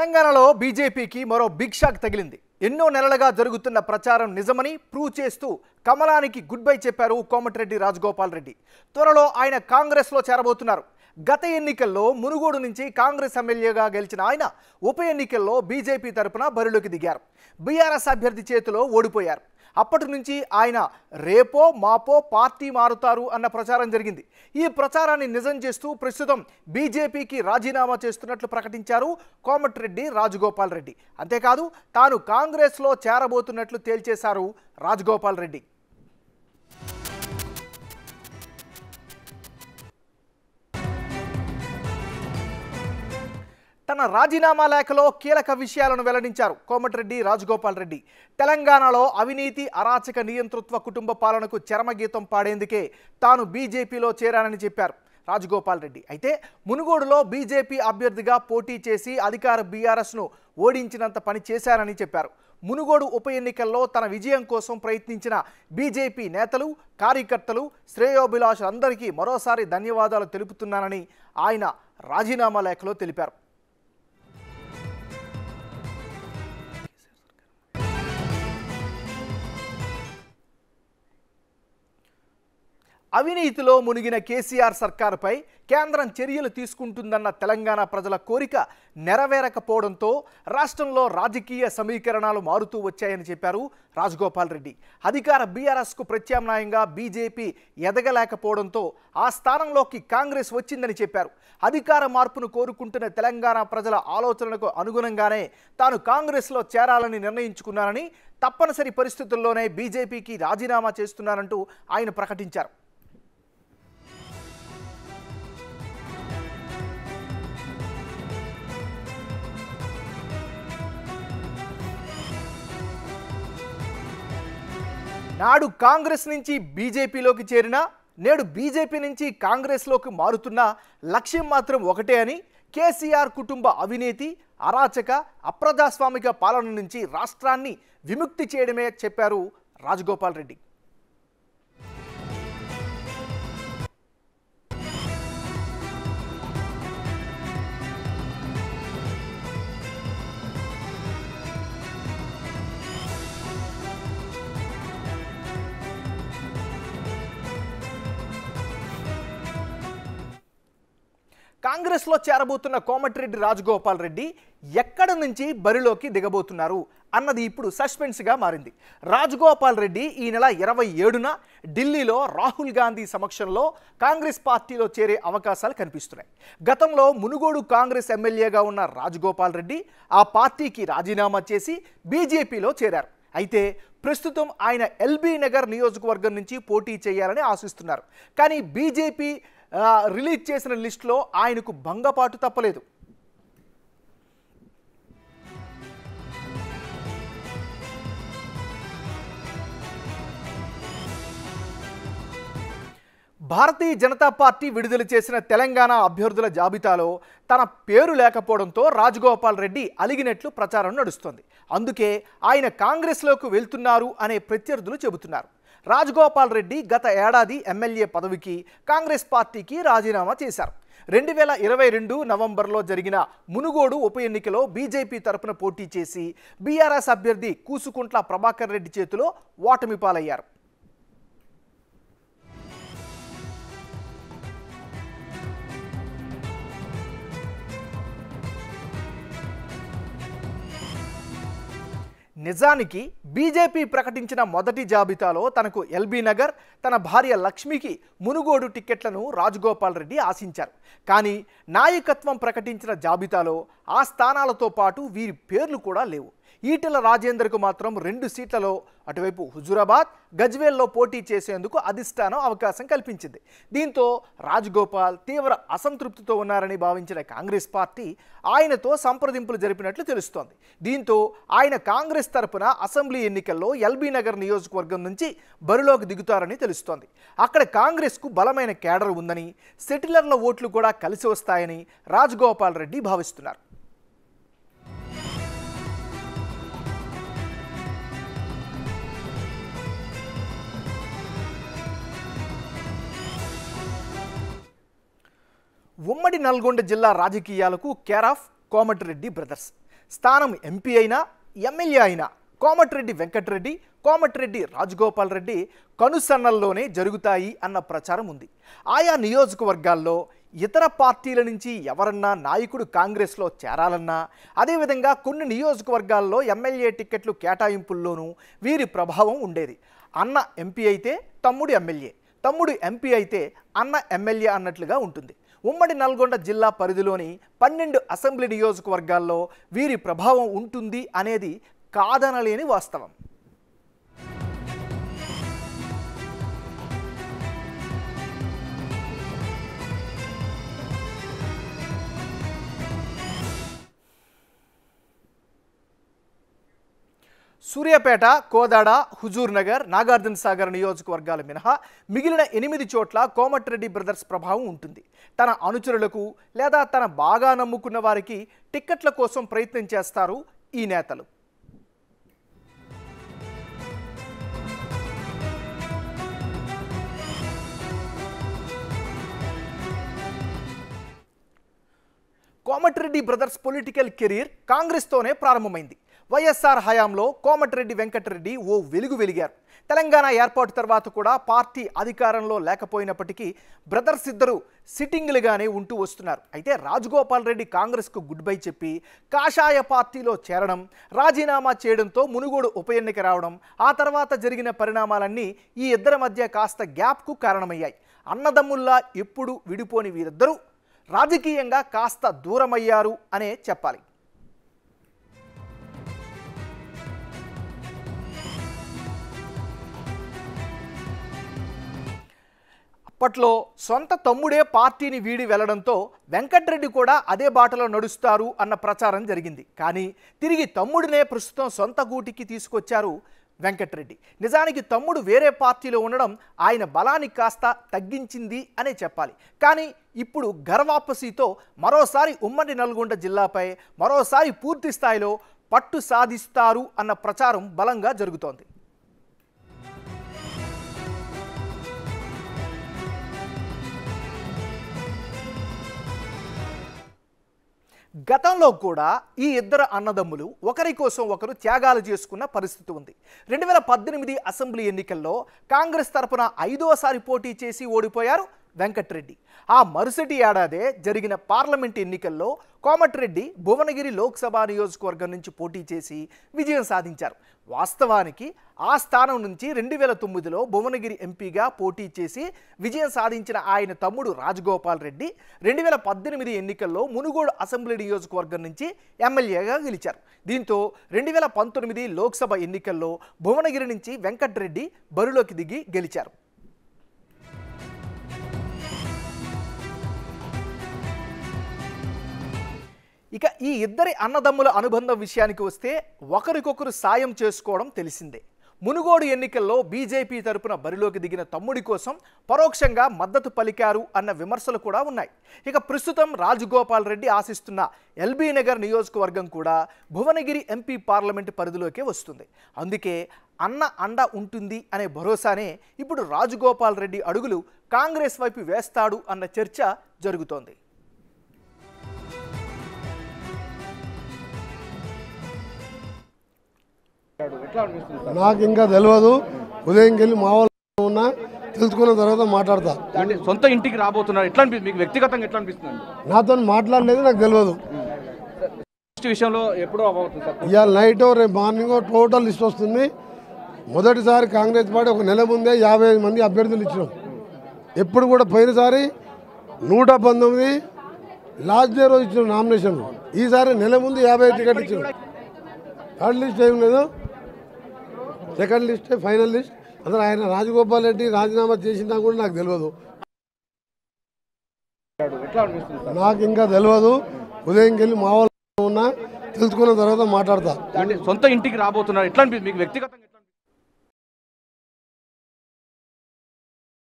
తెలంగాణలో బీజేపీకి మరో బిగ్ షాక్ తగిలింది. ఎన్నో నెలలుగా జరుగుతున్న ప్రచారం నిజమని ప్రూవ్ చేస్తూ కమలానికి గుడ్ బై చెప్పారు కోమటిరెడ్డి రాజగోపాల్ రెడ్డి. త్వరలో ఆయన కాంగ్రెస్లో చేరబోతున్నారు. గత ఎన్నికల్లో మునుగోడు నుంచి కాంగ్రెస్ ఎమ్మెల్యేగా గెలిచిన ఆయన ఉప ఎన్నికల్లో బీజేపీ తరపున బరిలోకి దిగారు. బీఆర్ఎస్ అభ్యర్థి చేతిలో ఓడిపోయారు. అప్పటి నుంచి ఆయన రేపో మాపో పార్టీ మారుతారు అన్న ప్రచారం జరిగింది. ఈ ప్రచారాన్ని నిజం చేస్తూ ప్రస్తుతం బీజేపీకి రాజీనామా చేస్తున్నట్లు ప్రకటించారు కోమటిరెడ్డి రాజగోపాల్ రెడ్డి. అంతేకాదు తాను కాంగ్రెస్లో చేరబోతున్నట్లు తేల్చేశారు రాజగోపాల్ రెడ్డి. తన రాజీనామా లేఖలో కీలక విషయాలను వెల్లడించారు. కోమటిరెడ్డి రాజగోపాల్ రెడ్డి. తెలంగాణలో అవినీతి అరాచక నియంతృత్వ కుటుంబ పాలనకు చరమగీతం పాడేందుకే తాను బీజేపీలో చేరానని చెప్పారు రాజగోపాల్ రెడ్డి. అయితే మునుగోడులో బీజేపీ అభ్యర్థిగా పోటీ చేసి అధికార బీఆర్ఎస్ను ఓడించినంత పని చేశారని చెప్పారు. మునుగోడు ఉప ఎన్నికల్లో తన విజయం కోసం ప్రయత్నించిన బీజేపీ నేతలు కార్యకర్తలు శ్రేయోభిలాషులందరికీ మరోసారి ధన్యవాదాలు తెలుపుతున్నానని ఆయన రాజీనామా లేఖలో తెలిపారు. అవినీతిలో మునిగిన కేసీఆర్ సర్కారుపై కేంద్రం చర్యలు తీసుకుంటుందన్న తెలంగాణ ప్రజల కోరిక నెరవేరకపోవడంతో రాష్ట్రంలో రాజకీయ సమీకరణాలు మారుతూ వచ్చాయని చెప్పారు రాజగోపాల్ రెడ్డి. అధికార బీఆర్ఎస్కు ప్రత్యామ్నాయంగా బీజేపీ ఎదగలేకపోవడంతో ఆ స్థానంలోకి కాంగ్రెస్ వచ్చిందని చెప్పారు. అధికార మార్పును కోరుకుంటున్న తెలంగాణ ప్రజల ఆలోచనలకు అనుగుణంగానే తాను కాంగ్రెస్లో చేరాలని నిర్ణయించుకున్నానని తప్పనిసరి పరిస్థితుల్లోనే బీజేపీకి రాజీనామా చేస్తున్నానంటూ ఆయన ప్రకటించారు. నాడు కాంగ్రెస్ నుంచి బీజేపీలోకి చేరిన నేడు బీజేపీ నుంచి కాంగ్రెస్లోకి మారుతున్న లక్ష్యం మాత్రం ఒకటే అని కేసీఆర్ కుటుంబ అవినీతి అరాచక అప్రజాస్వామిక పాలన నుంచి రాష్ట్రాన్ని విముక్తి చేయడమే చెప్పారు రాజగోపాల్ రెడ్డి. కాంగ్రెస్లో చేరబోతున్న కోమటిరెడ్డి రాజగోపాల్ రెడ్డి ఎక్కడ నుంచి బరిలోకి దిగబోతున్నారు అన్నది ఇప్పుడు సస్పెన్స్గా మారింది. రాజగోపాల్ రెడ్డి ఈ నెల ఇరవై ఏడున ఢిల్లీలో రాహుల్ గాంధీ సమక్షంలో కాంగ్రెస్ పార్టీలో చేరే అవకాశాలు కనిపిస్తున్నాయి. గతంలో మునుగోడు కాంగ్రెస్ ఎమ్మెల్యేగా ఉన్న రాజగోపాల్ రెడ్డి ఆ పార్టీకి రాజీనామా చేసి బీజేపీలో చేరారు. అయితే ప్రస్తుతం ఆయన ఎల్బీ నగర్ నియోజకవర్గం నుంచి పోటీ చేయాలని ఆశిస్తున్నారు. కానీ బీజేపీ రిలీజ్ చేసిన లిస్టులో ఆయనకు భంగపాటు తప్పలేదు. భారతీయ జనతా పార్టీ విడుదల చేసిన తెలంగాణ అభ్యర్థుల జాబితాలో తన పేరు లేకపోవడంతో రాజగోపాల్ రెడ్డి అలిగినట్లు ప్రచారం నడుస్తోంది. అందుకే ఆయన కాంగ్రెస్లోకి వెళ్తున్నారు అనే ప్రత్యర్థులు చెబుతున్నారు. రాజగోపాల్ రెడ్డి గత ఏడాది ఎమ్మెల్యే పదవికి కాంగ్రెస్ పార్టీకి రాజీనామా చేశారు. రెండు వేల ఇరవై రెండు నవంబర్లో జరిగిన మునుగోడు ఉప ఎన్నికలో బీజేపీ తరపున పోటీ చేసి బీఆర్ఎస్ అభ్యర్థి కూసుకుంట్ల ప్రభాకర్ రెడ్డి చేతిలో ఓటమి పాలయ్యారు నిజానికి బీజేపీ ప్రకటించిన మొదటి జాబితాలో తనకు ఎల్బీ నగర్ తన భార్య లక్ష్మికి మునుగోడు టిక్కెట్లను రాజగోపాల్ రెడ్డి ఆశించారు. కానీ నాయకత్వం ప్రకటించిన జాబితాలో ఆ స్థానాలతో పాటు వీరి పేర్లు కూడా లేవు. ఈటెల రాజేందర్కు మాత్రం రెండు సీట్లలో అటువైపు హుజూరాబాద్ గజ్వేల్లో పోటీ చేసేందుకు అధిష్టానం అవకాశం కల్పించింది. దీంతో రాజగోపాల్ తీవ్ర అసంతృప్తితో ఉన్నారని భావించిన కాంగ్రెస్ పార్టీ ఆయనతో సంప్రదింపులు జరిపినట్లు తెలుస్తోంది. దీంతో ఆయన కాంగ్రెస్ తరపున అసెంబ్లీ ఎన్నికల్లో ఎల్బీ నగర్ నియోజకవర్గం నుంచి బరిలోకి దిగుతారని తెలుస్తోంది. అక్కడ కాంగ్రెస్కు బలమైన కేడర్ ఉందని సెటిలర్ల ఓట్లు కూడా కలిసి వస్తాయని రాజగోపాల్ రెడ్డి భావిస్తున్నారు. ఉమ్మడి నల్గొండ జిల్లా రాజకీయాలకు కేర్ ఆఫ్ కోమటిరెడ్డి బ్రదర్స్. స్థానం ఎంపీ అయినా ఎమ్మెల్యే అయినా కోమటిరెడ్డి వెంకటరెడ్డి కోమటిరెడ్డి రాజగోపాల్ రెడ్డి కనుసన్నల్లోనే జరుగుతాయి అన్న ప్రచారం ఉంది. ఆయా నియోజకవర్గాల్లో ఇతర పార్టీల నుంచి ఎవరన్నా నాయకుడు కాంగ్రెస్లో చేరాలన్నా అదేవిధంగా కొన్ని నియోజకవర్గాల్లో ఎమ్మెల్యే టిక్కెట్లు కేటాయింపుల్లోనూ వీరి ప్రభావం ఉండేది. అన్న ఎంపీ అయితే తమ్ముడు ఎమ్మెల్యే తమ్ముడు ఎంపీ అయితే అన్న ఎమ్మెల్యే అన్నట్లుగా ఉంటుంది. ఉమ్మడి నల్గొండ జిల్లా పరిధిలోని పన్నెండు అసెంబ్లీ నియోజకవర్గాల్లో వీరి ప్రభావం ఉంటుంది అనేది కాదనలేని వాస్తవం. సూర్యాపేట కోదాడ హుజూర్ నగర్ నాగార్జున సాగర్ నియోజకవర్గాల మినహా మిగిలిన ఎనిమిది చోట్ల కోమటిరెడ్డి బ్రదర్స్ ప్రభావం ఉంటుంది. తన అనుచరులకు లేదా తన బాగా నమ్ముకున్న వారికి టిక్కెట్ల కోసం ప్రయత్నం చేస్తారు ఈ నేతలు. కోమటిరెడ్డి బ్రదర్స్ పొలిటికల్ కెరీర్ కాంగ్రెస్తోనే ప్రారంభమైంది. వైఎస్ఆర్ హయాంలో కోమటిరెడ్డి వెంకటరెడ్డి ఓ వెలుగు వెలిగారు. తెలంగాణ ఏర్పాటు తర్వాత కూడా పార్టీ అధికారంలో లేకపోయినప్పటికీ బ్రదర్స్ ఇద్దరు సిట్టింగ్లుగానే ఉంటూ వస్తున్నారు. అయితే రాజగోపాల్ రెడ్డి కాంగ్రెస్కు గుడ్ బై చెప్పి కాషాయ పార్టీలో చేరడం రాజీనామా చేయడంతో మునుగోడు ఉప ఎన్నిక రావడం ఆ తర్వాత జరిగిన పరిణామాలన్నీ ఈ ఇద్దరి మధ్య కాస్త గ్యాప్కు కారణమయ్యాయి. అన్నదమ్ముల్లా ఎప్పుడు విడిపోని వీరిద్దరూ రాజకీయంగా కాస్త దూరమయ్యారు అనే చెప్పాలి. అప్పట్లో సొంత తమ్ముడే పార్టీని వీడి వెళ్ళడంతో వెంకట్రెడ్డి కూడా అదే బాటలో నడుస్తారు అన్న ప్రచారం జరిగింది. కానీ తిరిగి తమ్ముడినే ప్రస్తుతం సొంత గూటికి తీసుకొచ్చారు వెంకట్రెడ్డి. నిజానికి తమ్ముడు వేరే పార్టీలో ఉండడం ఆయన బలాన్ని కాస్త తగ్గించింది అనే చెప్పాలి. కానీ ఇప్పుడు గర్వాపసితో మరోసారి ఉమ్మడి నల్గొండ జిల్లాపై మరోసారి పూర్తి స్థాయిలో పట్టు సాధిస్తారు అన్న ప్రచారం బలంగా జరుగుతోంది. గతంలో కూడా ఈ ఇద్దరు అన్నదమ్ములు ఒకరి కోసం ఒకరు త్యాగాలు చేసుకున్న పరిస్థితి ఉంది. రెండు వేల పద్దెనిమిది అసెంబ్లీ ఎన్నికల్లో కాంగ్రెస్ తరపున ఐదోసారి పోటీ చేసి ఓడిపోయారు. వెంకట్రెడ్డి. ఆ మరుసటి ఏడాదే జరిగిన పార్లమెంట్ ఎన్నికల్లో కోమటిరెడ్డి భువనగిరి లోక్సభ నియోజకవర్గం నుంచి పోటీ చేసి విజయం సాధించారు. వాస్తవానికి ఆ స్థానం నుంచి రెండు వేల తొమ్మిదిలో భువనగిరి ఎంపీగా పోటీ చేసి విజయం సాధించిన ఆయన తమ్ముడు రాజగోపాల్ రెడ్డి రెండు వేల పద్దెనిమిది ఎన్నికల్లో మునుగోడు అసెంబ్లీ నియోజకవర్గం నుంచి ఎమ్మెల్యేగా గెలిచారు. దీంతో రెండు వేల పంతొమ్మిది లోక్సభ ఎన్నికల్లో భువనగిరి నుంచి వెంకట్రెడ్డి బరిలోకి దిగి గెలిచారు. ఇక ఈ ఇద్దరి అన్నదమ్ముల అనుబంధం విషయానికి వస్తే ఒకరికొకరు సాయం చేసుకోవడం తెలిసిందే. మునుగోడు ఎన్నికల్లో బీజేపీ తరపున బరిలోకి దిగిన తమ్ముడి కోసం పరోక్షంగా మద్దతు పలికారు అన్న విమర్శలు కూడా ఉన్నాయి. ఇక ప్రస్తుతం రాజగోపాల్ రెడ్డి ఆశిస్తున్న ఎల్బీ నగర్ నియోజకవర్గం కూడా భువనగిరి ఎంపీ పార్లమెంటు పరిధిలోకే వస్తుంది. అందుకే అన్న అండ ఉంటుంది అనే భరోసానే ఇప్పుడు రాజగోపాల్ రెడ్డి అడుగులు కాంగ్రెస్ వైపు వేస్తాడు అన్న చర్చ జరుగుతోంది. నాకు ఇంకా తెలియదు ఉదయం వెళ్ళి మా వాళ్ళు ఉన్నా తెలుసుకున్న తర్వాత మాట్లాడతా. అంటే సొంత ఇంటికి రాబోతున్నారు. ఎట్లా అనిపిస్తుంది? మీకు వ్యక్తిగతంగా ఎట్లా అనిపిస్తుంది నాతో మాట్లాడలేదు నాకు తెలియదు విషయంలో ఎప్పుడో ఇవాళ నైట్ రేపు మార్నింగ్ టోటల్ లిస్ట్ వస్తుంది. మొదటిసారి కాంగ్రెస్ పార్టీ ఒక నెల ముందే యాభై ఐదు మంది అభ్యర్థులు ఇచ్చినాం. ఎప్పుడు కూడా పోయినసారి నూట పంతొమ్మిది లాస్ట్ డే రోజు ఇచ్చిన నామినేషన్ ఈసారి నెల ముందు యాభై ఐదు టికెట్ ఇచ్చాం థర్డ్ లిస్ట్ ఏం లేదు. Second list final list. అసలు ఆయన రాజగోపాల్ రెడ్డి రాజీనామా చేసినా కూడా నాకు తెలియదు. నాకు ఇంకా తెలియదు. ఉదయం వెళ్ళి మా వాళ్ళు ఉన్నా తెలుసుకున్న తర్వాత మాట్లాడతా. సొంత ఇంటికి రాబోతున్నారు. ఎట్లా మీకు వ్యక్తిగతంగా